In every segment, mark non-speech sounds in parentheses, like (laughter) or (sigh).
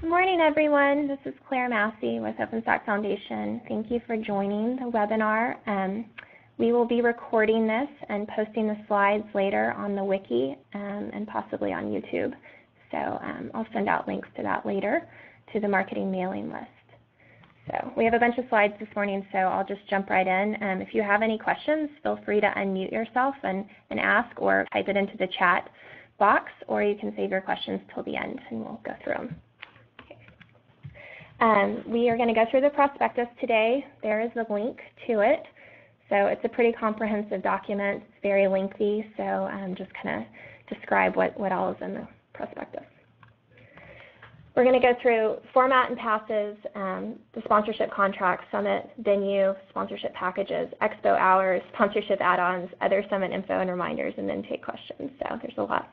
Good morning, everyone. This is Claire Massey with OpenStack Foundation. Thank you for joining the webinar. Um, we will be recording this and posting the slides later on the wiki um, and possibly on YouTube. So um, I'll send out links to that later to the marketing mailing list. So we have a bunch of slides this morning, so I'll just jump right in. Um, if you have any questions, feel free to unmute yourself and, and ask or type it into the chat box, or you can save your questions till the end and we'll go through them. Um, we are going to go through the prospectus today. There is a link to it. So it's a pretty comprehensive document. It's very lengthy, so um, just kind of describe what, what all is in the prospectus. We're going to go through format and passes, um, the sponsorship contract, summit, venue, sponsorship packages, expo hours, sponsorship add-ons, other summit info and reminders, and then take questions. So there's a lot.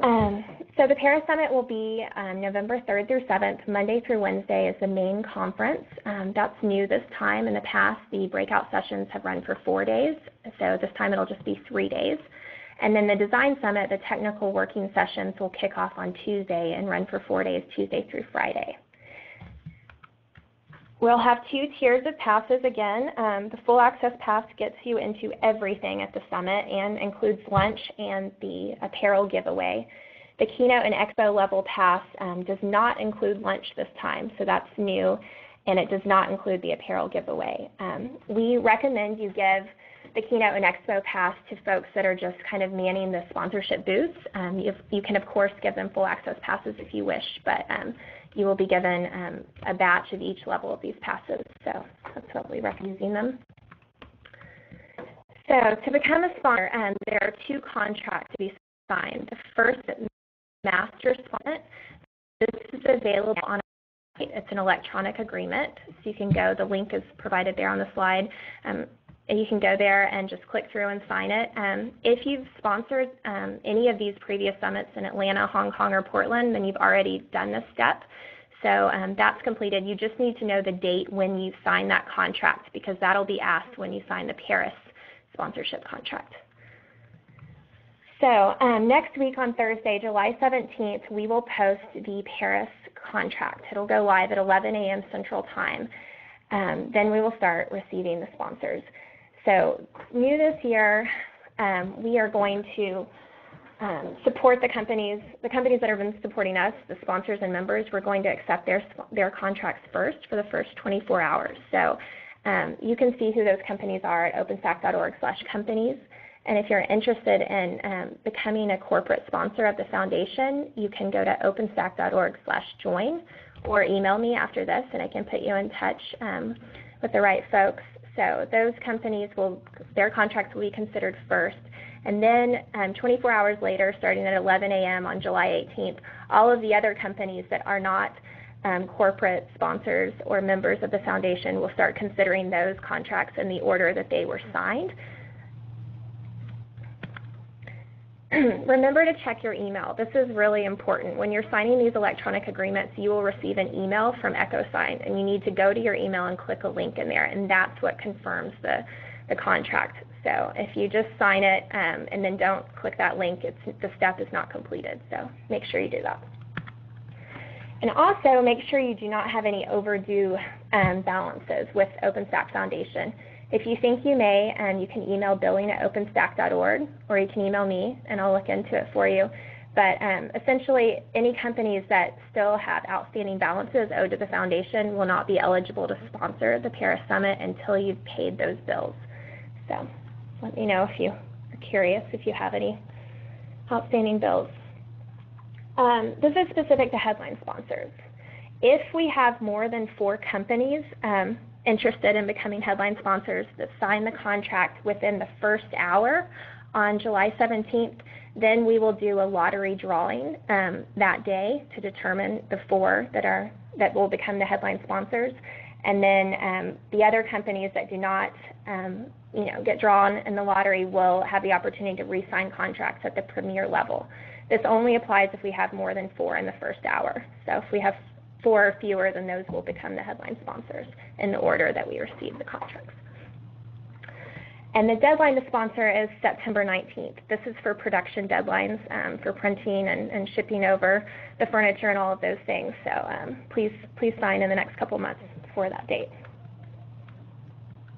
Um, so the Paris Summit will be um, November 3rd through 7th, Monday through Wednesday is the main conference. Um, that's new this time. In the past, the breakout sessions have run for four days, so this time it'll just be three days. And then the Design Summit, the technical working sessions will kick off on Tuesday and run for four days, Tuesday through Friday. We'll have two tiers of passes again. Um, the full access pass gets you into everything at the summit and includes lunch and the apparel giveaway. The keynote and expo level pass um, does not include lunch this time, so that's new, and it does not include the apparel giveaway. Um, we recommend you give the keynote and expo pass to folks that are just kind of manning the sponsorship booths. Um, you can, of course, give them full access passes if you wish, but um, you will be given um, a batch of each level of these passes. So that's what we recommend using them. So to become a sponsor, um, there are two contracts to be signed. The first master sponsor. This is available on it's an electronic agreement, so you can go, the link is provided there on the slide. Um, you can go there and just click through and sign it. Um, if you've sponsored um, any of these previous summits in Atlanta, Hong Kong, or Portland, then you've already done this step. So um, that's completed. You just need to know the date when you sign that contract because that'll be asked when you sign the Paris sponsorship contract. So um, next week on Thursday, July 17th, we will post the Paris contract. It'll go live at 11 a.m. Central Time. Um, then we will start receiving the sponsors. So new this year, um, we are going to um, support the companies, the companies that have been supporting us, the sponsors and members, we're going to accept their, their contracts first for the first 24 hours. So um, you can see who those companies are at openstack.org slash companies. And if you're interested in um, becoming a corporate sponsor of the foundation, you can go to openstack.org slash join or email me after this and I can put you in touch um, with the right folks. So those companies will, their contracts will be considered first. And then um, 24 hours later, starting at 11 a.m. on July 18th, all of the other companies that are not um, corporate sponsors or members of the foundation will start considering those contracts in the order that they were signed. (clears throat) Remember to check your email. This is really important. When you're signing these electronic agreements, you will receive an email from EchoSign, and you need to go to your email and click a link in there, and that's what confirms the, the contract. So if you just sign it um, and then don't click that link, the step is not completed. So make sure you do that. And also make sure you do not have any overdue um, balances with OpenStack Foundation. If you think you may, um, you can email billing at openstack.org or you can email me and I'll look into it for you. But um, essentially, any companies that still have outstanding balances owed to the foundation will not be eligible to sponsor the Paris Summit until you've paid those bills. So let me know if you are curious if you have any outstanding bills. Um, this is specific to headline sponsors. If we have more than four companies um, interested in becoming headline sponsors that sign the contract within the first hour on July 17th, then we will do a lottery drawing um, that day to determine the four that are that will become the headline sponsors. And then um, the other companies that do not um, you know, get drawn in the lottery will have the opportunity to re-sign contracts at the premier level. This only applies if we have more than four in the first hour. So if we have four or fewer, then those will become the headline sponsors in the order that we receive the contracts. And the deadline to sponsor is September 19th. This is for production deadlines um, for printing and, and, shipping over the furniture and all of those things. So um, please, please sign in the next couple months for that date.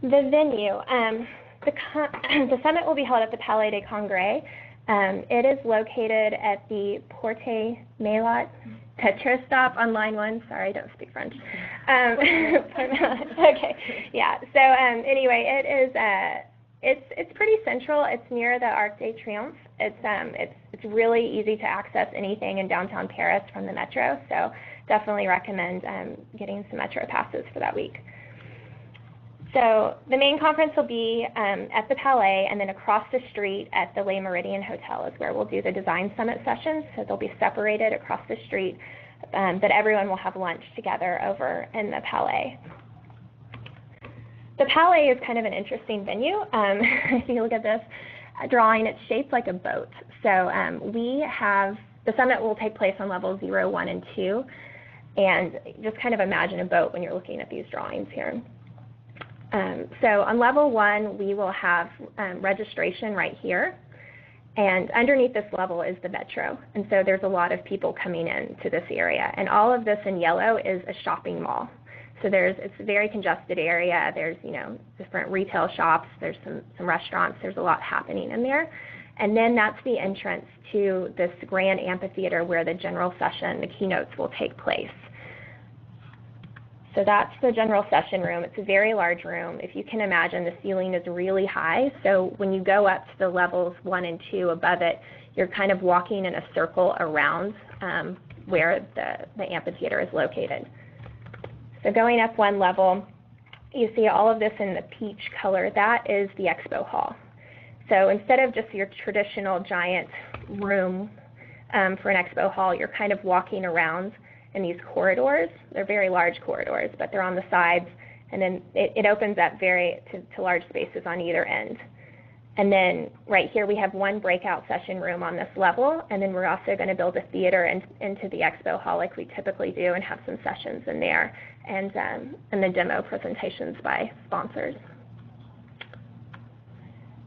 The venue. Um, the, (clears throat) the, summit will be held at the Palais des Congrès. Um, it is located at the Porte Maillot Metro stop on line one. Sorry, I don't speak French. Um, (laughs) okay, yeah. So um, anyway, it is. Uh, it's it's pretty central. It's near the Arc de Triomphe. It's um it's it's really easy to access anything in downtown Paris from the metro. So definitely recommend um, getting some metro passes for that week. So the main conference will be um, at the Palais, and then across the street at the Le Méridien Hotel is where we'll do the design summit sessions. So they'll be separated across the street, um, but everyone will have lunch together over in the Palais. The Palais is kind of an interesting venue. Um, (laughs) if you look at this drawing, it's shaped like a boat. So um, we have the summit will take place on level 0, 1, and 2. And just kind of imagine a boat when you're looking at these drawings here. Um, so on level one, we will have um, registration right here. And underneath this level is the metro. And so there's a lot of people coming in to this area. And all of this in yellow is a shopping mall. So there's it's a very congested area. There's you know different retail shops. There's some some restaurants. There's a lot happening in there. And then that's the entrance to this grand amphitheater where the general session, the keynotes will take place. So that's the general session room. It's a very large room. If you can imagine, the ceiling is really high. So when you go up to the levels one and two above it, you're kind of walking in a circle around um, where the, the amphitheater is located. So going up one level, you see all of this in the peach color. That is the expo hall. So instead of just your traditional giant room um, for an expo hall, you're kind of walking around in these corridors. They're very large corridors, but they're on the sides, and then it, it opens up very to, to large spaces on either end. And then right here we have one breakout session room on this level, and then we're also going to build a theater in, into the expo hall like we typically do and have some sessions in there and, um, and the demo presentations by sponsors.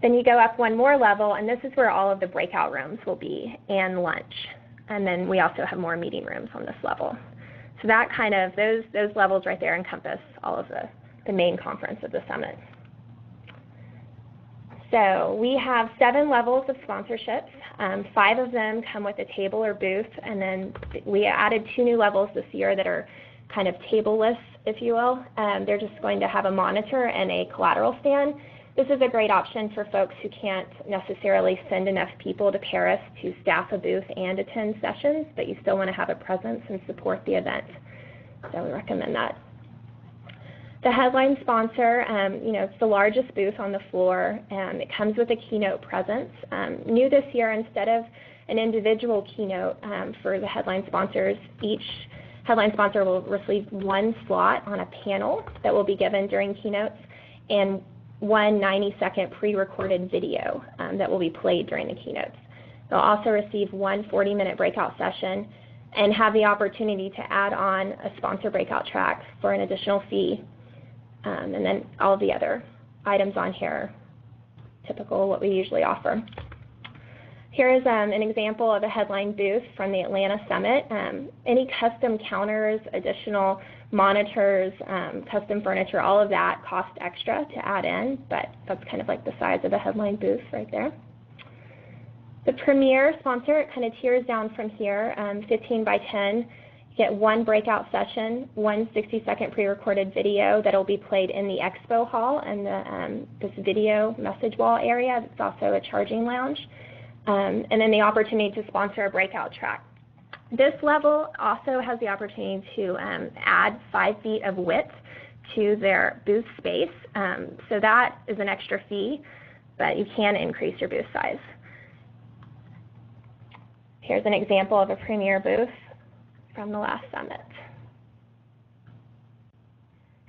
Then you go up one more level, and this is where all of the breakout rooms will be and lunch. And then we also have more meeting rooms on this level. So that kind of, those, those levels right there encompass all of the, the main conference of the summit. So we have seven levels of sponsorships. Um, five of them come with a table or booth, and then we added two new levels this year that are kind of tableless, if you will. Um, they're just going to have a monitor and a collateral stand. This is a great option for folks who can't necessarily send enough people to Paris to staff a booth and attend sessions, but you still want to have a presence and support the event. So we recommend that. The headline sponsor, um, you know, it's the largest booth on the floor. Um, it comes with a keynote presence. Um, new this year, instead of an individual keynote um, for the headline sponsors, each headline sponsor will receive one slot on a panel that will be given during keynotes and one 90-second pre-recorded video um, that will be played during the keynotes. They'll also receive one 40-minute breakout session and have the opportunity to add on a sponsor breakout track for an additional fee. Um, and then all the other items on here, typical what we usually offer. Here is um, an example of a headline booth from the Atlanta Summit. Um, any custom counters, additional monitors, um, custom furniture, all of that cost extra to add in, but that's kind of like the size of the headline booth right there. The premier sponsor kind of tiers down from here, um, 15 by 10. You get one breakout session, one 60-second pre-recorded video that will be played in the expo hall and the, um, this video message wall area. It's also a charging lounge. Um, and then the opportunity to sponsor a breakout track. This level also has the opportunity to um, add five feet of width to their booth space. Um, so that is an extra fee, but you can increase your booth size. Here's an example of a premier booth from the last summit.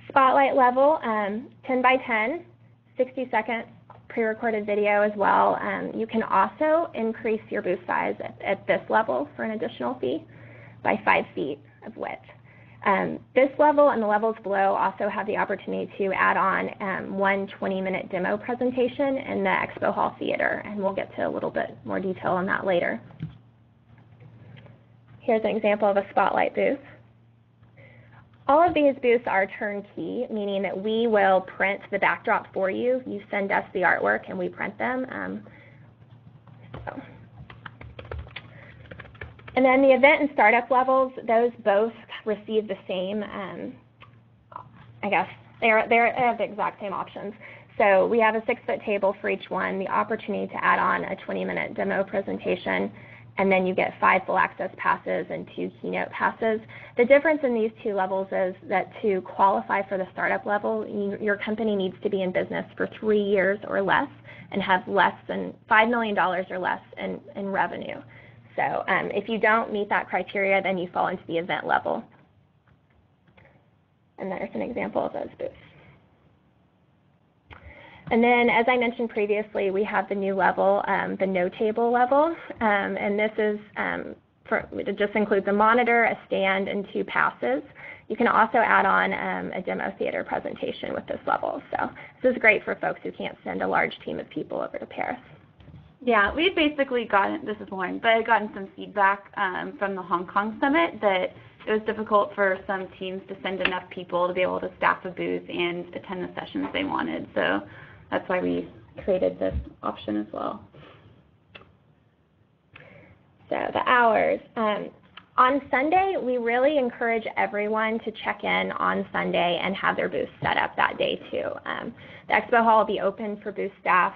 Spotlight level, um, 10 by 10, 60 second pre-recorded video as well. Um, you can also increase your booth size at, at, this level for an additional fee by five feet of width. Um, this level and the levels below also have the opportunity to add on um, one 20-minute demo presentation in the Expo Hall Theater, and we'll get to a little bit more detail on that later. Here's an example of a spotlight booth. All of these booths are turnkey, meaning that we will print the backdrop for you. You send us the artwork and we print them. Um, so. And then the event and startup levels, those both receive the same, um, I guess, they're, they're, they have the exact same options. So we have a six-foot table for each one, the opportunity to add on a 20-minute demo presentation, and then you get five full access passes and two keynote passes. The difference in these two levels is that to qualify for the startup level, you, your company needs to be in business for three years or less and have less than $5 million or less in, in revenue. So um, if you don't meet that criteria, then you fall into the event level. And there's an example of those booths. And then, as I mentioned previously, we have the new level, um, the no table level, um, and this is um, for, it just includes a monitor, a stand, and two passes. You can also add on um, a demo theater presentation with this level. So this is great for folks who can't send a large team of people over to Paris. Yeah, we've basically gotten, this is Lauren, but I've gotten some feedback um, from the Hong Kong Summit that it was difficult for some teams to send enough people to be able to staff a booth and attend the sessions they wanted. So that's why we created this option as well. So the hours. Um, on Sunday, we really encourage everyone to check in on Sunday and have their booth set up that day too. Um, the expo hall will be open for booth staff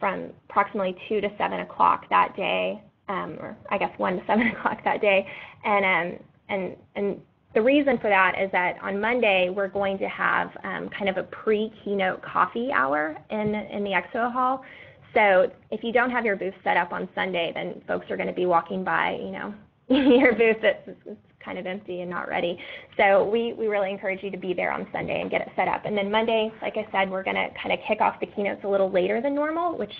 from approximately 2 to 7 o'clock that day, um, or I guess 1 to 7 (laughs) o'clock that day. And, um, and, and the reason for that is that on Monday we're going to have um, kind of a pre-keynote coffee hour in, in the expo hall. So if you don't have your booth set up on Sunday, then folks are going to be walking by, you know, (laughs) your booth that's kind of empty and not ready. So we, we really encourage you to be there on Sunday and get it set up. And then Monday, like I said, we're going to kind of kick off the keynotes a little later than normal, which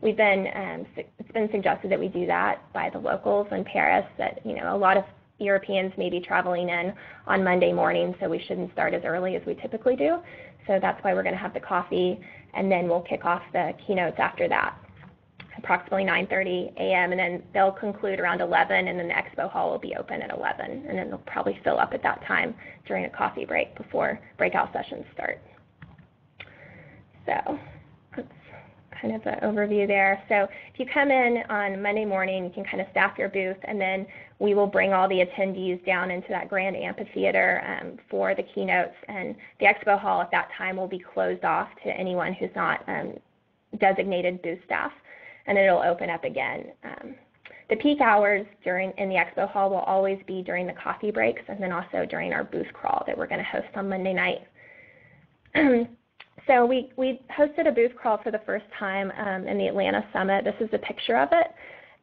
we've been, um, it's been suggested that we do that by the locals in Paris, that, you know, a lot of Europeans may be traveling in on Monday morning, so we shouldn't start as early as we typically do. So that's why we're going to have the coffee, and then we'll kick off the keynotes after that, approximately 9.30 a.m., and then they'll conclude around 11, and then the expo hall will be open at 11, and then they'll probably fill up at that time during a coffee break before breakout sessions start. So that's kind of an overview there. So if you come in on Monday morning, you can kind of staff your booth, and then we will bring all the attendees down into that grand amphitheater um, for the keynotes. And the expo hall at that time will be closed off to anyone who's not um, designated booth staff, and it'll open up again. Um, the peak hours during in the expo hall will always be during the coffee breaks and then also during our booth crawl that we're going to host on Monday night. (clears throat) So we, we hosted a booth crawl for the first time um, in the Atlanta Summit. This is a picture of it.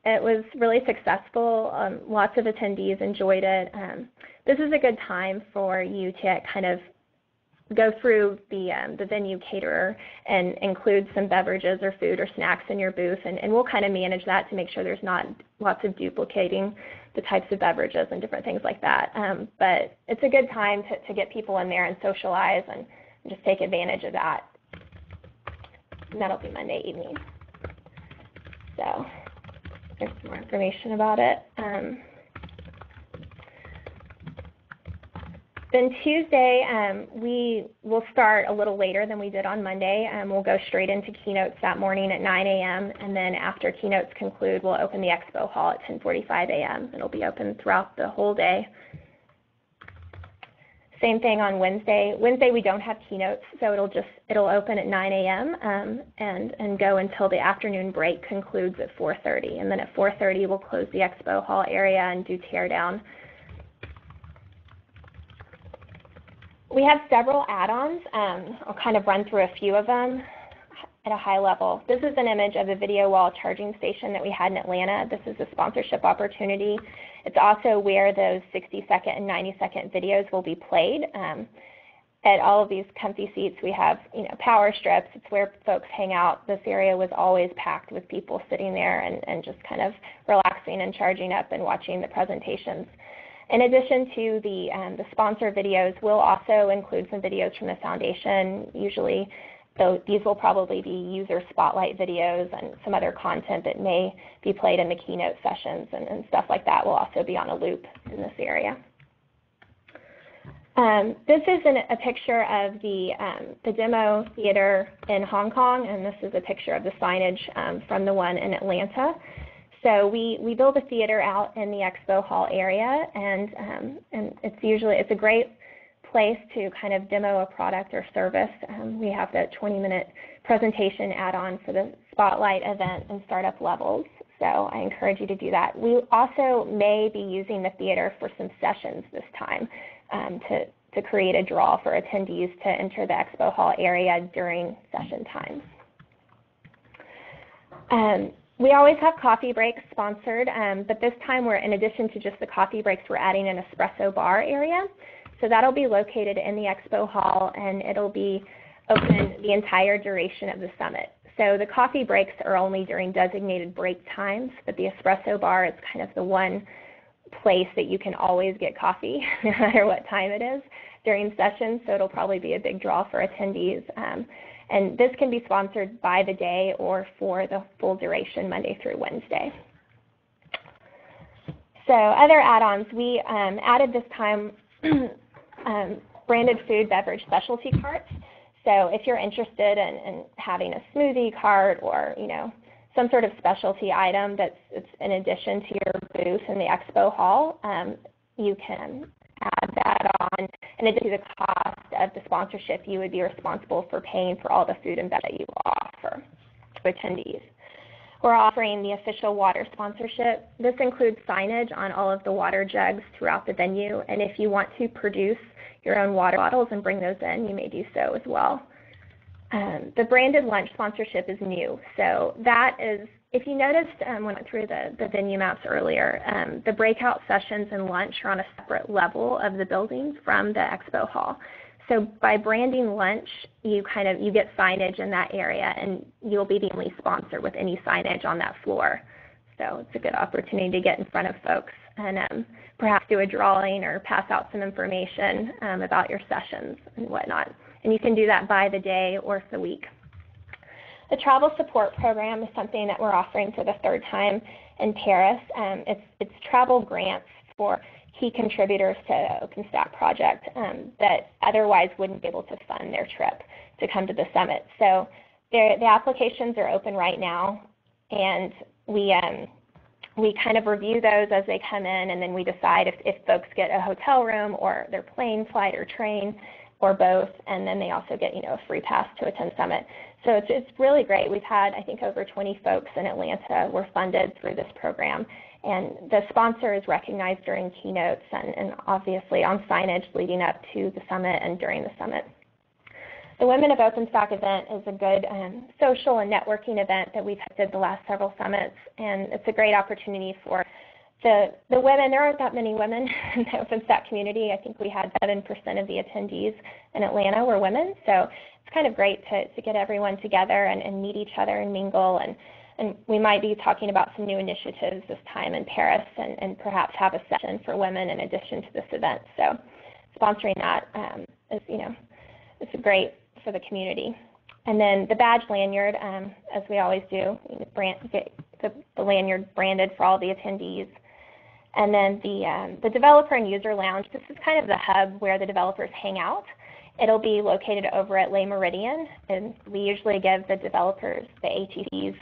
It was really successful. Um, lots of attendees enjoyed it. Um, this is a good time for you to kind of go through the, um, the venue caterer and include some beverages or food or snacks in your booth. And, and we'll kind of manage that to make sure there's not lots of duplicating the types of beverages and different things like that. Um, but it's a good time to, to get people in there and socialize and just take advantage of that. And that'll be Monday evening. So there's more information about it. Um, then Tuesday, um, we will start a little later than we did on Monday. Um, we'll go straight into keynotes that morning at 9 a.m. And then after keynotes conclude, we'll open the expo hall at 10:45 a.m. It'll be open throughout the whole day. Same thing on Wednesday. Wednesday we don't have keynotes, so it'll just it'll open at 9 a.m. Um, and and go until the afternoon break concludes at 4:30, and then at 4:30 we'll close the expo hall area and do teardown. We have several add-ons. Um, I'll kind of run through a few of them at a high level. This is an image of a video wall charging station that we had in Atlanta. This is a sponsorship opportunity. It's also where those 60 second and 90 second videos will be played. Um, at all of these comfy seats, we have you know power strips. It's where folks hang out. This area was always packed with people sitting there and, and just kind of relaxing and charging up and watching the presentations. In addition to the, um, the sponsor videos, we'll also include some videos from the foundation. Usually so these will probably be user spotlight videos and some other content that may be played in the keynote sessions and, and stuff like that will also be on a loop in this area. Um, this is an, a picture of the, um, the demo theater in Hong Kong, and this is a picture of the signage um, from the one in Atlanta. So we, we build a theater out in the expo hall area, and, um, and it's usually it's a great place to kind of demo a product or service. Um, we have the 20-minute presentation add-on for the spotlight event and startup levels. So I encourage you to do that. We also may be using the theater for some sessions this time um, to, to create a draw for attendees to enter the expo hall area during session times. Um, we always have coffee breaks sponsored, um, but this time we're, in addition to just the coffee breaks, we're adding an espresso bar area. So that'll be located in the expo hall and it'll be open the entire duration of the summit. So the coffee breaks are only during designated break times, but the espresso bar is kind of the one place that you can always get coffee, (laughs) no matter what time it is during sessions. So it'll probably be a big draw for attendees. Um, and this can be sponsored by the day or for the full duration, Monday through Wednesday. So other add-ons, we um, added this time (clears throat) um, branded food beverage specialty carts. So if you're interested in, in, having a smoothie cart or you know some sort of specialty item that's in addition to your booth in the expo hall, um, you can add that on. In addition to the cost of the sponsorship, you would be responsible for paying for all the food and beverage that you offer to attendees. We're offering the official water sponsorship. This includes signage on all of the water jugs throughout the venue, and if you want to produce your own water bottles and bring those in, you may do so as well. Um, the branded lunch sponsorship is new, so that is, if you noticed um, when I went through the, the venue maps earlier, um, the breakout sessions and lunch are on a separate level of the building from the expo hall. So by branding lunch, you kind of you get signage in that area, and you'll be the only sponsor with any signage on that floor. So it's a good opportunity to get in front of folks and um, perhaps do a drawing or pass out some information um, about your sessions and whatnot. And you can do that by the day or the week. The travel support program is something that we're offering for the third time in Paris. Um, it's, it's travel grants for key contributors to the OpenStack project um, that otherwise wouldn't be able to fund their trip to come to the summit. So the applications are open right now, and we um, we kind of review those as they come in, and then we decide if, if folks get a hotel room or their plane, flight, or train, or both, and then they also get you know a free pass to attend summit. So it's, it's really great. We've had I think over 20 folks in Atlanta were funded through this program, and the sponsor is recognized during keynotes and, and obviously on signage leading up to the summit and during the summit. The Women of OpenStack event is a good um, social and networking event that we've had the last several summits, and it's a great opportunity for the, the women. There aren't that many women (laughs) in the OpenStack community. I think we had 7% of the attendees in Atlanta were women, so it's kind of great to, to get everyone together and, and meet each other and mingle and and we might be talking about some new initiatives this time in Paris and, and perhaps have a session for women in addition to this event. So sponsoring that um, is, you know, it's great for the community. And then the badge lanyard, um, as we always do, brand, get the, the, lanyard branded for all the attendees. And then the, um, the developer and user lounge, this is kind of the hub where the developers hang out. It'll be located over at Le Méridien, and we usually give the developers, the ATCs,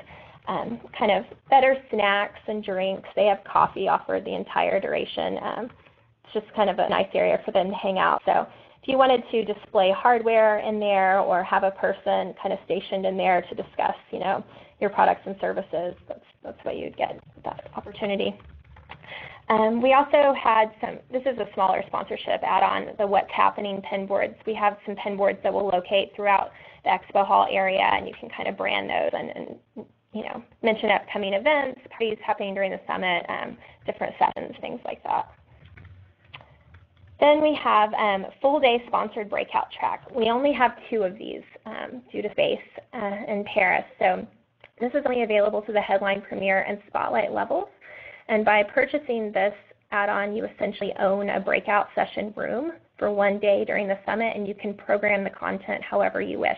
um, kind of better snacks and drinks. They have coffee offered the entire duration. Um, it's just kind of a nice area for them to hang out. So if you wanted to display hardware in there or have a person kind of stationed in there to discuss, you know, your products and services, that's, that's what you'd get that opportunity. Um, we also had some, this is a smaller sponsorship add-on, the What's Happening pin boards. We have some pin boards that will locate throughout the expo hall area and you can kind of brand those and, and you know, mention upcoming events, parties happening during the summit, um, different sessions, things like that. Then we have um, full day sponsored breakout track. We only have two of these um, due to space uh, in Paris. So this is only available to the headline, premiere, and spotlight levels. And by purchasing this add-on, you essentially own a breakout session room for one day during the summit, and you can program the content however you wish.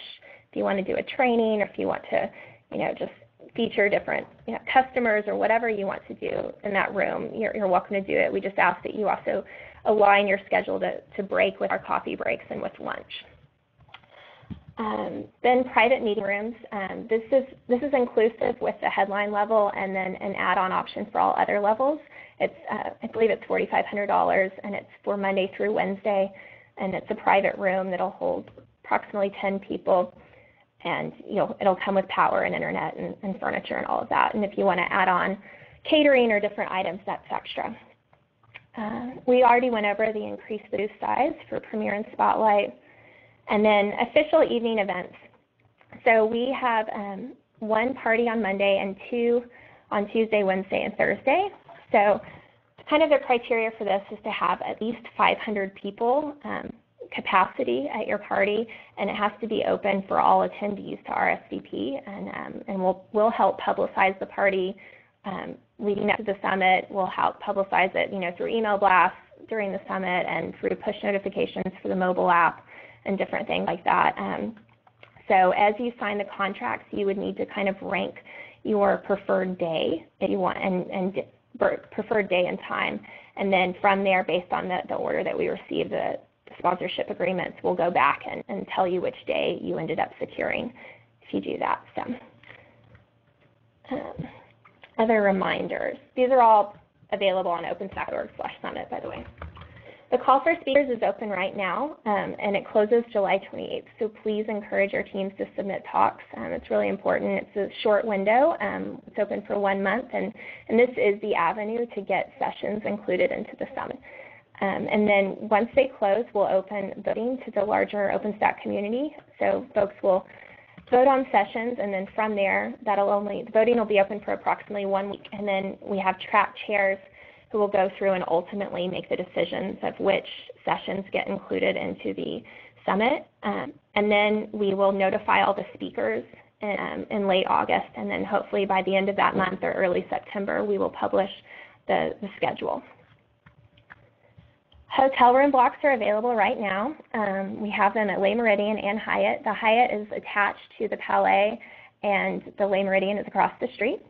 If you want to do a training, or if you want to, you know, just feature different you know, customers or whatever you want to do in that room, you're, you're welcome to do it. We just ask that you also align your schedule to, to break with our coffee breaks and with lunch. Um, then private meeting rooms. Um, this is this is inclusive with the headline level and then an add-on option for all other levels. It's uh, I believe it's $4,500 and it's for Monday through Wednesday, and it's a private room that'll hold approximately 10 people, and you know it'll come with power and internet and, and furniture and all of that. And if you want to add on catering or different items, that's extra. Uh, we already went over the increased booth size for Premier and Spotlight. And then official evening events. So we have um, one party on Monday and two on Tuesday, Wednesday, and Thursday. So kind of the criteria for this is to have at least 500 people um, capacity at your party, and it has to be open for all attendees to RSVP, and, um, and we'll, we'll help publicize the party um, leading up to the summit. We'll help publicize it, you know, through email blasts during the summit and through push notifications for the mobile app and different things like that. Um, so as you sign the contracts, you would need to kind of rank your preferred day that you want and, and preferred day and time. And then from there, based on the, the order that we receive, the, the sponsorship agreements, we'll go back and, and tell you which day you ended up securing if you do that. So um, other reminders. These are all available on openstack.org slash summit, by the way. The call for speakers is open right now, um, and it closes July 28th. So please encourage your teams to submit talks. Um, it's really important. It's a short window. Um, it's open for one month, and, and this is the avenue to get sessions included into the summit. Um, and then once they close, we'll open voting to the larger OpenStack community. So folks will vote on sessions, and then from there, that'll only the voting will be open for approximately one week, and then we have track chairs who will go through and ultimately make the decisions of which sessions get included into the summit. Um, and then we will notify all the speakers in, um, in, late August, and then hopefully by the end of that month or early September, we will publish the, the schedule. Hotel room blocks are available right now. Um, we have them at Le Méridien and Hyatt. The Hyatt is attached to the Palais, and the Le Méridien is across the street.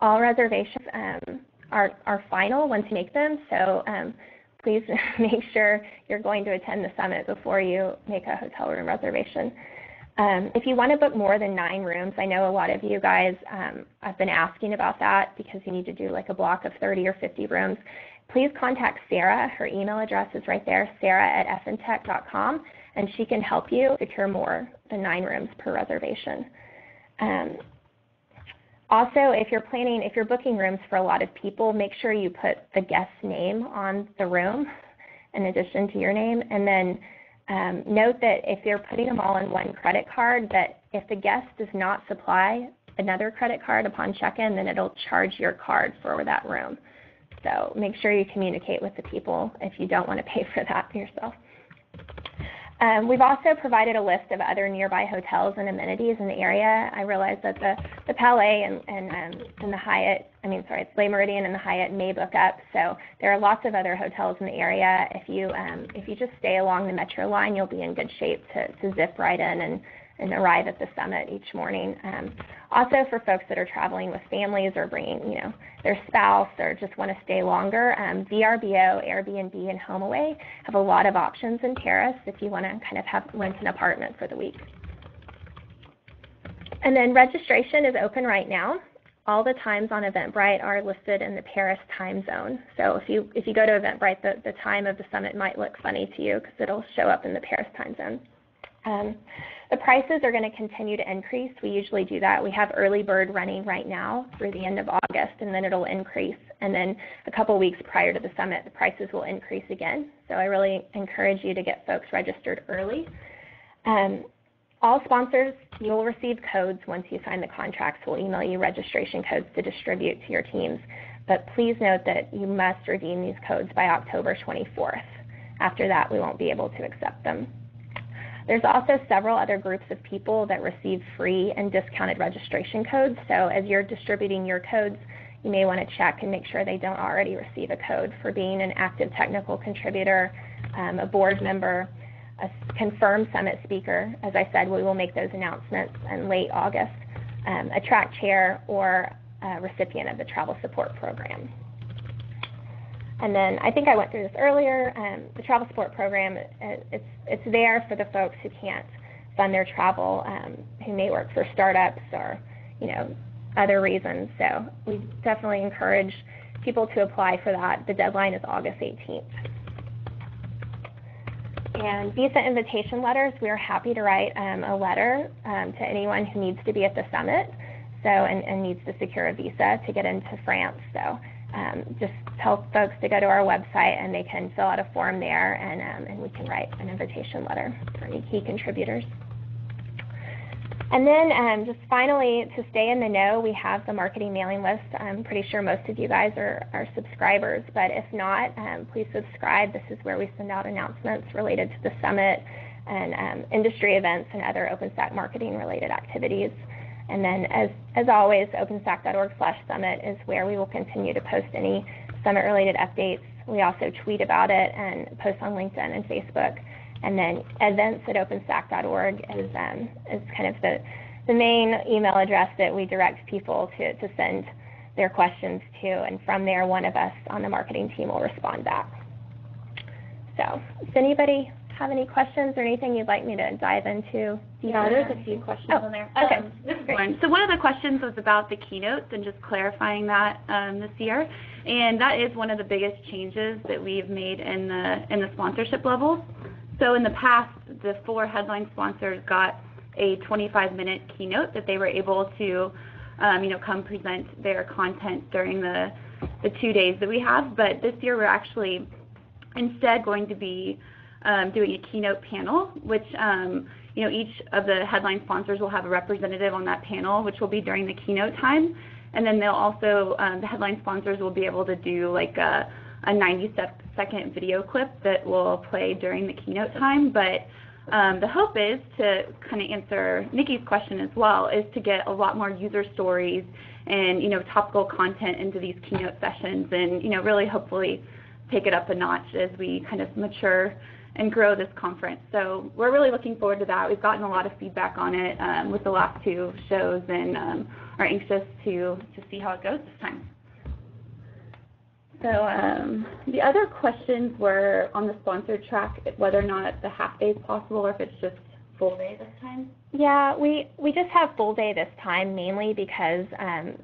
All reservations um, are, are final once you make them. So um, please (laughs) make sure you're going to attend the summit before you make a hotel room reservation. Um, if you want to book more than nine rooms, I know a lot of you guys um, have been asking about that because you need to do like a block of 30 or 50 rooms. Please contact Sarah. Her email address is right there, sarah at fntech.com, and she can help you secure more than nine rooms per reservation. Um, also, if you're planning, if you're booking rooms for a lot of people, make sure you put the guest's name on the room in addition to your name. And then um, note that if you're putting them all in one credit card, that if the guest does not supply another credit card upon check-in, then it'll charge your card for that room. So make sure you communicate with the people if you don't want to pay for that yourself. Um, we've also provided a list of other nearby hotels and amenities in the area. I realize that the, the Palais and, and, um, and the Hyatt, I mean, sorry, it's Le Méridien and the Hyatt may book up. So there are lots of other hotels in the area. If you, um, if you just stay along the metro line, you'll be in good shape to, to zip right in and and arrive at the summit each morning. Um, also for folks that are traveling with families or bringing, you know, their spouse or just want to stay longer, um, VRBO, Airbnb, and HomeAway have a lot of options in Paris if you want to kind of have rent an apartment for the week. And then registration is open right now. All the times on Eventbrite are listed in the Paris time zone. So if you if you go to Eventbrite, the, the time of the summit might look funny to you because it'll show up in the Paris time zone. Um, the prices are going to continue to increase. We usually do that. We have early bird running right now through the end of August, and then it'll increase. And then a couple weeks prior to the summit, the prices will increase again. So I really encourage you to get folks registered early. Um, all sponsors, you will receive codes once you sign the contracts. We'll email you registration codes to distribute to your teams. But please note that you must redeem these codes by October 24th. After that, we won't be able to accept them. There's also several other groups of people that receive free and discounted registration codes. So as you're distributing your codes, you may want to check and make sure they don't already receive a code for being an active technical contributor, um, a board member, a confirmed summit speaker. As I said, we will make those announcements in late August, um, a track chair, or a recipient of the travel support program. And then I think I went through this earlier. Um, the travel support program, it's, it's there for the folks who can't fund their travel, um, who may work for startups or, you know, other reasons. So we definitely encourage people to apply for that. The deadline is August 18th. And visa invitation letters, we are happy to write um, a letter um, to anyone who needs to be at the summit so and, and, needs to secure a visa to get into France. So um, just tell folks to go to our website and they can fill out a form there and, um, and we can write an invitation letter for any key contributors. And then um, just finally, to stay in the know, we have the marketing mailing list. I'm pretty sure most of you guys are, are subscribers, but if not, um, please subscribe. This is where we send out announcements related to the summit and um, industry events and other OpenStack marketing related activities. And then as, as always, openstack.org slash summit is where we will continue to post any summit related updates. We also tweet about it and post on LinkedIn and Facebook. And then events at openstack.org is, um, is kind of the, the main email address that we direct people to, to send their questions to. And from there, one of us on the marketing team will respond back. So does anybody have any questions or anything you'd like me to dive into? Yeah, there's a few questions oh, on there. Okay. Um, this is one. So one of the questions was about the keynotes and just clarifying that um, this year. And that is one of the biggest changes that we've made in the in the sponsorship levels. So in the past, the four headline sponsors got a 25-minute keynote that they were able to, um, you know, come present their content during the the two days that we have. But this year, we're actually instead going to be um, doing a keynote panel, which um, you know each of the headline sponsors will have a representative on that panel, which will be during the keynote time. And then they'll also um, the headline sponsors will be able to do like a a 90 second video clip that will play during the keynote time. But um, the hope is to kind of answer Nikki's question as well, is to get a lot more user stories and you know topical content into these keynote sessions, and you know really hopefully take it up a notch as we kind of mature and grow this conference. So we're really looking forward to that. We've gotten a lot of feedback on it um, with the last two shows, and um, are anxious to to see how it goes this time. So um, the other questions were on the sponsored track, whether or not the half day is possible or if it's just full day this time. Yeah, we, we just have full day this time mainly because um,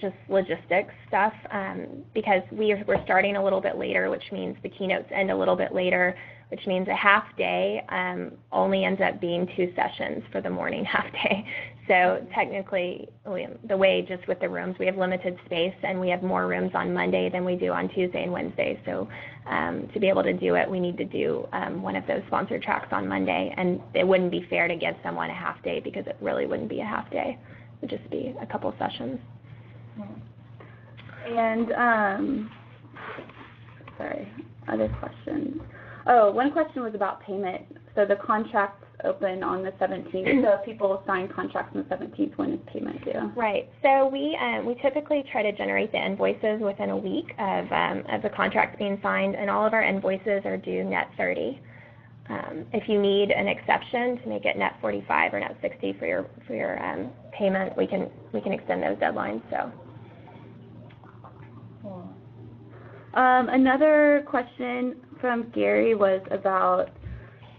just logistics stuff um, because we are, we're starting a little bit later, which means the keynotes end a little bit later, which means a half day um, only ends up being two sessions for the morning (laughs) half day. So technically, we, the way just with the rooms, we have limited space and we have more rooms on Monday than we do on Tuesday and Wednesday. So um, to be able to do it, we need to do um, one of those sponsored tracks on Monday. And it wouldn't be fair to give someone a half day because it really wouldn't be a half day. It would just be a couple sessions. And, um, sorry, other questions. Oh, one question was about payment. So the contracts open on the 17th. So if people sign contracts on the 17th, when is payment due? Right. So we um, we typically try to generate the invoices within a week of um, of the contracts being signed, and all of our invoices are due net 30. Um, if you need an exception to make it net 45 or net 60 for your for your um, payment, we can we can extend those deadlines. So. Cool. Um, another question from Gary was about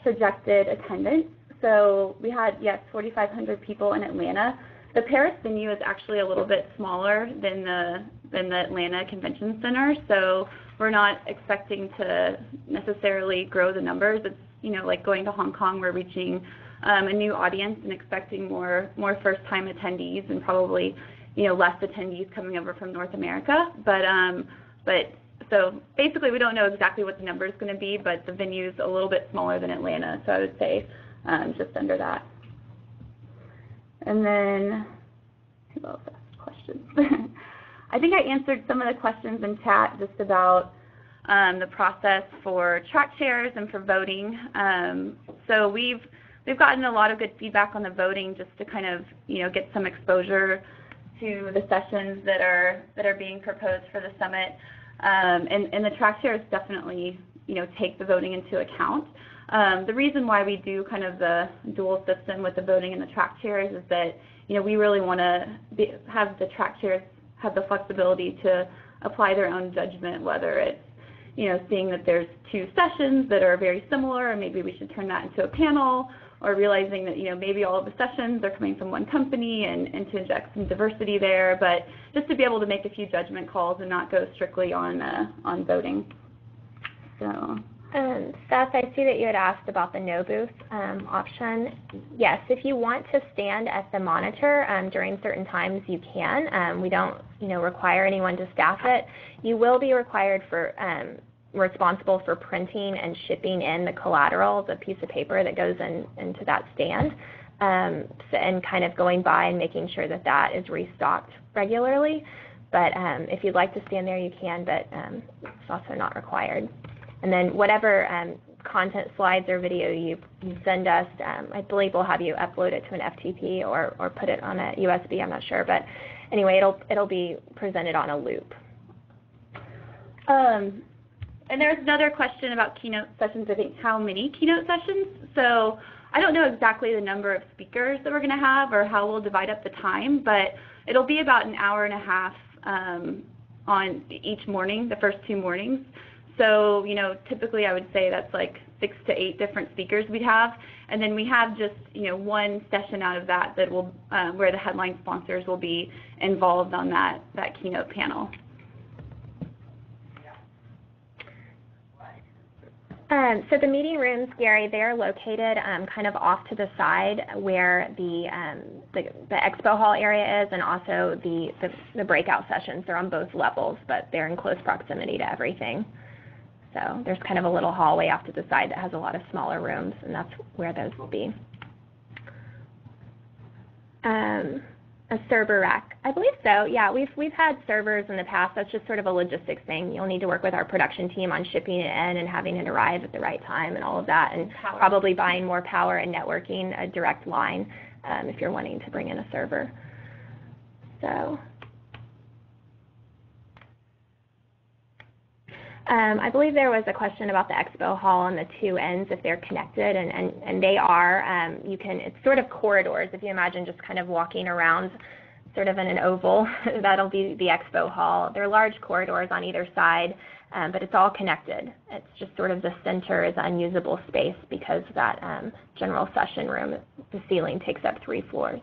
projected attendance. So we had, yes, 4,500 people in Atlanta. The Paris venue is actually a little bit smaller than the than the Atlanta Convention Center, so we're not expecting to necessarily grow the numbers. It's you know like going to Hong Kong, we're reaching um, a new audience and expecting more more first-time attendees and probably you know less attendees coming over from North America. But um, but so basically, we don't know exactly what the number is going to be, but the venue is a little bit smaller than Atlanta, so I would say um, just under that. And then, who else asked questions? (laughs) I think I answered some of the questions in chat just about um, the process for track chairs and for voting. Um, so we've we've gotten a lot of good feedback on the voting just to kind of you know get some exposure to the sessions that are that are being proposed for the summit. Um, and, and the track chairs definitely, you know, take the voting into account. Um, the reason why we do kind of the dual system with the voting and the track chairs is that, you know, we really want to have the track chairs have the flexibility to apply their own judgment, whether it's, you know, seeing that there's two sessions that are very similar, or maybe we should turn that into a panel, or realizing that, you know, maybe all of the sessions are coming from one company and, and to inject some diversity there, but just to be able to make a few judgment calls and not go strictly on, uh, on voting. So. Um, Seth, I see that you had asked about the no booth um, option. Yes, if you want to stand at the monitor um, during certain times, you can. Um, we don't, you know, require anyone to staff it. You will be required for um, responsible for printing and shipping in the collateral, the piece of paper that goes in, into that stand, um, and kind of going by and making sure that that is restocked regularly. But um, if you'd like to stand there, you can, but um, it's also not required. And then whatever um, content slides or video you, you send us, um, I believe we'll have you upload it to an FTP or, or put it on a USB, I'm not sure. But anyway, it'll, it'll be presented on a loop. Um, and there's another question about keynote sessions, I think, how many keynote sessions? So I don't know exactly the number of speakers that we're going to have or how we'll divide up the time, but it'll be about an hour and a half um, on each morning, the first two mornings. So, you know, typically I would say that's like six to eight different speakers we'd have. And then we have just, you know, one session out of that that will, uh, where the headline sponsors will be involved on that, that keynote panel. Um, so the meeting rooms, Gary, they are located um, kind of off to the side where the, um, the, the expo hall area is, and also the, the, the breakout sessions. They're on both levels, but they're in close proximity to everything. So there's kind of a little hallway off to the side that has a lot of smaller rooms, and that's where those will be. Um, a server rack. I believe so. Yeah, we've we've had servers in the past. That's just sort of a logistics thing. You'll need to work with our production team on shipping it in and having it arrive at the right time and all of that, and power. probably buying more power and networking a direct line um, if you're wanting to bring in a server. So. Um, I believe there was a question about the expo hall and the two ends, if they're connected, and, and, and they are. Um, you can, it's sort of corridors, if you imagine just kind of walking around sort of in an oval. (laughs) That'll be the expo hall. They're large corridors on either side, um, but it's all connected. It's just sort of the center is unusable space because that um, general session room, the ceiling takes up three floors.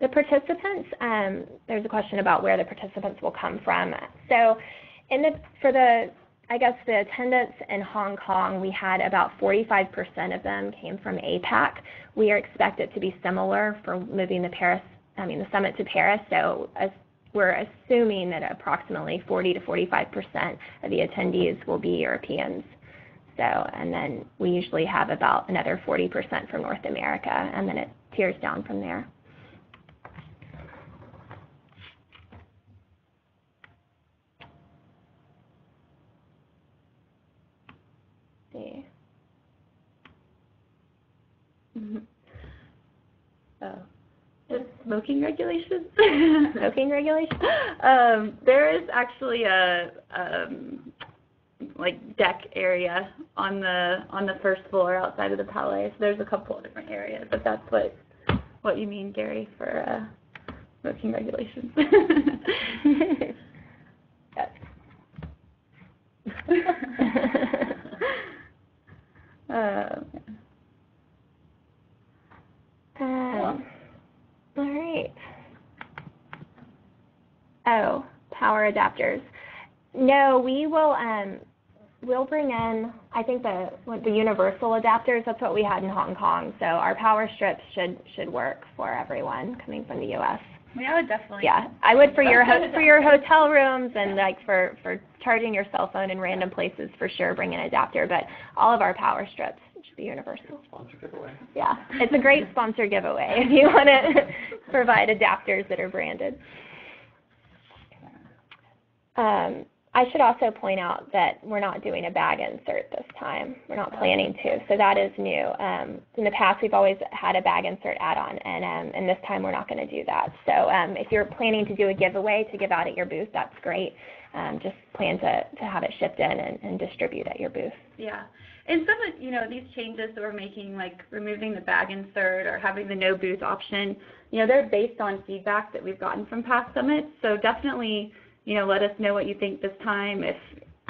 The participants, um, there's a question about where the participants will come from. So in the, for the, I guess the attendance in Hong Kong, we had about 45% of them came from APAC. We expect it to be similar for moving the Paris, I mean the summit to Paris. So as we're assuming that approximately 40 to 45% of the attendees will be Europeans. So, and then we usually have about another 40% from North America, and then it tiers down from there. see. Mm-hmm. (laughs) Oh. Just smoking regulations. (laughs) smoking regulations. Um, there is actually a um, like deck area on the on the first floor outside of the Palais. So there's a couple of different areas, but that's what what you mean, Gary, for uh, smoking regulations. (laughs) yes. Um, um, all right. Oh, power adapters. No, we will. Um, we'll bring in. I think the the universal adapters. That's what we had in Hong Kong. So our power strips should should work for everyone coming from the U.S. Yeah, I would definitely. Yeah, I would for your ho- for your hotel rooms and like for for charging your cell phone in random places for sure. Bring an adapter, but all of our power strips should be universal. Sponsor giveaway. Yeah, it's a great sponsor giveaway if you want to (laughs) provide adapters that are branded. Um, I should also point out that we're not doing a bag insert this time. We're not planning to, so that is new. Um, in the past, we've always had a bag insert add-on, and, um, and this time we're not going to do that. So um, if you're planning to do a giveaway to give out at your booth, that's great. Um, just plan to, to have it shipped in and, and distribute at your booth. Yeah. And some of you know these changes that we're making, like removing the bag insert or having the no booth option, you know, they're based on feedback that we've gotten from past summits. So definitely you know, let us know what you think this time, if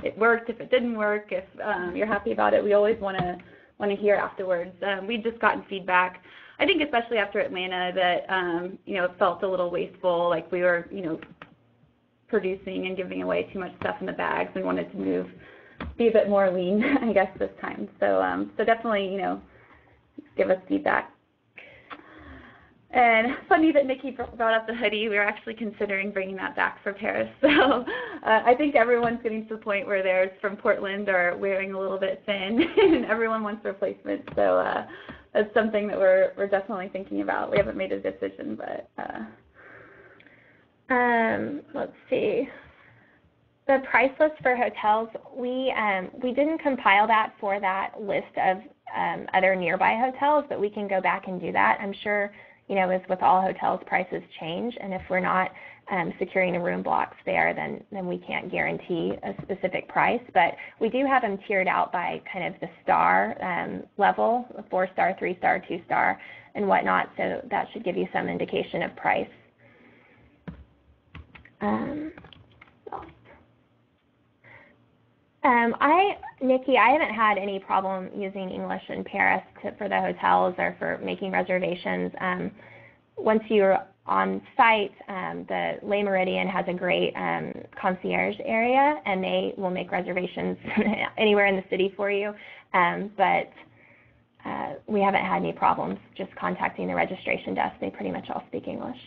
it worked, if it didn't work, if um, you're happy about it. We always want to want to hear afterwards. Um, we've just gotten feedback. I think especially after Atlanta that um, you know it felt a little wasteful, like we were you know producing and giving away too much stuff in the bags, We wanted to move, be a bit more lean, (laughs) I guess this time. So um, so definitely you know give us feedback. And (laughs) funny that Nikki brought up the hoodie. We are actually considering bringing that back for Paris. (laughs) So uh, I think everyone's getting to the point where theirs from Portland are wearing a little bit thin, and everyone wants replacements. So uh, that's something that we're we're definitely thinking about. We haven't made a decision, but. Uh, um, let's see. The price list for hotels, we um, we didn't compile that for that list of um, other nearby hotels, but we can go back and do that. I'm sure you know, as with all hotels, prices change, and if we're not um, securing the room blocks there, then then we can't guarantee a specific price. But we do have them tiered out by kind of the star um, level, four star, three star, two star, and whatnot. So that should give you some indication of price. Um, I, Nikki, I haven't had any problem using English in Paris to, for the hotels or for making reservations. Um, once you're on site, um, the Le Méridien has a great um, concierge area, and they will make reservations (laughs) anywhere in the city for you. Um, but uh, we haven't had any problems just contacting the registration desk. They pretty much all speak English.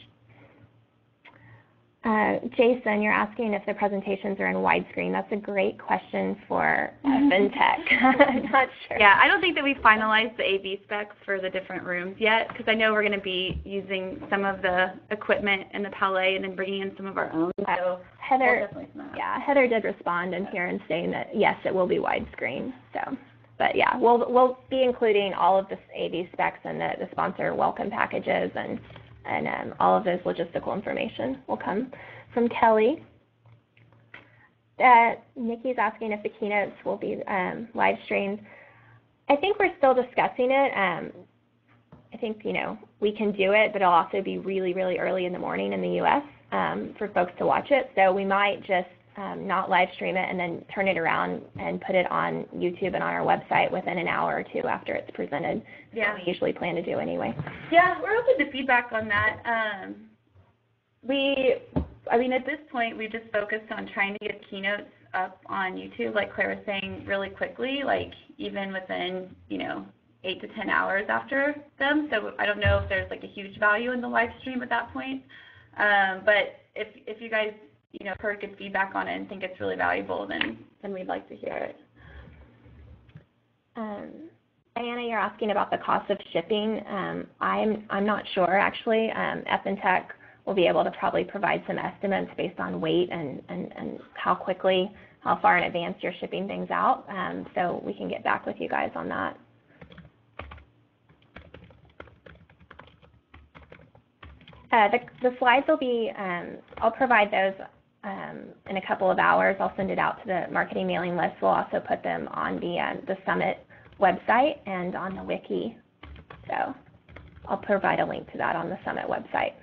Uh, Jason, you're asking if the presentations are in widescreen. That's a great question for (laughs) FinTech. (laughs) I'm not sure. Yeah, I don't think that we've finalized the AV specs for the different rooms yet because I know we're going to be using some of the equipment in the Palais and then bringing in some of our own. So Heather, yeah, Heather did respond in here and saying that yes, it will be widescreen. So, but yeah, we'll we'll be including all of the AV specs and the, the sponsor welcome packages and and um, all of those logistical information will come from Kelly. That Uh, Nikki's asking if the keynotes will be um, live streamed. I think we're still discussing it. Um, I think you know we can do it, but it'll also be really, really early in the morning in the U.S. Um, for folks to watch it. So we might just um, not live stream it and then turn it around and put it on YouTube and on our website within an hour or two after it's presented. Yeah. we usually plan to do anyway. Yeah, we're open to feedback on that. Um, we, I mean, at this point, we just focused on trying to get keynotes up on YouTube, like Claire was saying, really quickly, like even within, you know, eight to 10 hours after them. So I don't know if there's like a huge value in the live stream at that point. Um, but if, if you guys you know, heard good feedback on it and think it's really valuable, then then we'd like to hear it. Um, Diana, you're asking about the cost of shipping. Um, I'm I'm not sure actually. Um, FinTech will be able to probably provide some estimates based on weight and, and, and how quickly, how far in advance you're shipping things out. Um, so we can get back with you guys on that. Uh, the, the slides will be, um, I'll provide those um, in a couple of hours. I'll send it out to the marketing mailing list. We'll also put them on the, uh, the summit website and on the wiki. So I'll provide a link to that on the summit website.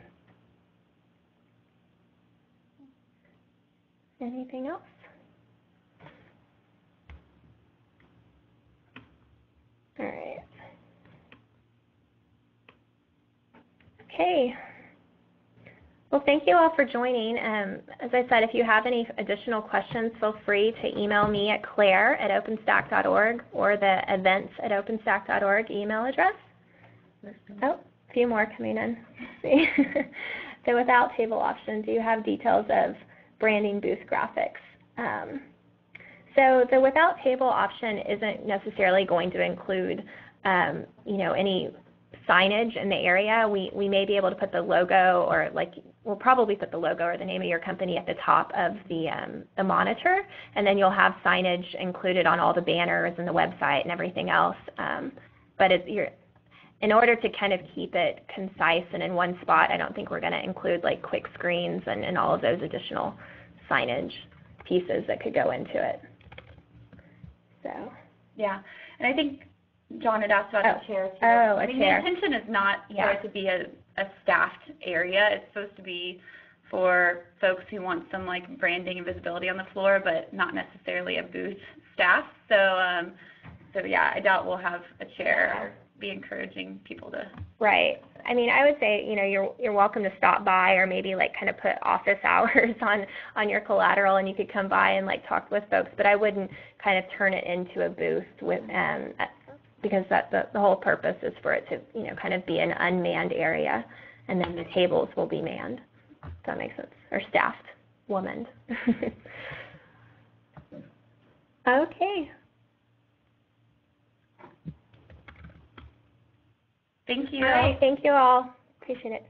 Anything else? All right. Okay. Well, thank you all for joining. Um, as I said, if you have any additional questions, feel free to email me at claire at openstack.org or the events at openstack.org email address. Oh, a few more coming in. (laughs) See. the without table option, do you have details of branding booth graphics? Um, so the without table option isn't necessarily going to include um, you know, any signage in the area, we, we may be able to put the logo or like, we'll probably put the logo or the name of your company at the top of the, um, the monitor, and then you'll have signage included on all the banners and the website and everything else. Um, but it, you're, in order to kind of keep it concise and in one spot, I don't think we're going to include like quick screens and, and all of those additional signage pieces that could go into it. So, Yeah, and I think John had asked about Oh. the chair too. Oh, I a mean, chair. the intention is not for Yeah. it to be a, a staffed area. It's supposed to be for folks who want some like branding and visibility on the floor, but not necessarily a booth staff. So, um, so yeah, I doubt we'll have a chair or be encouraging people to. right. I mean, I would say, you know, you're you're welcome to stop by or maybe like kind of put office (laughs) hours on on your collateral and you could come by and like talk with folks, but I wouldn't kind of turn it into a booth with um because that the, the whole purpose is for it to, you know, kind of be an unmanned area and then the tables will be manned. Does that make sense? Or staffed, womaned. (laughs) okay. Thank you. All right. Thank you all. Appreciate it.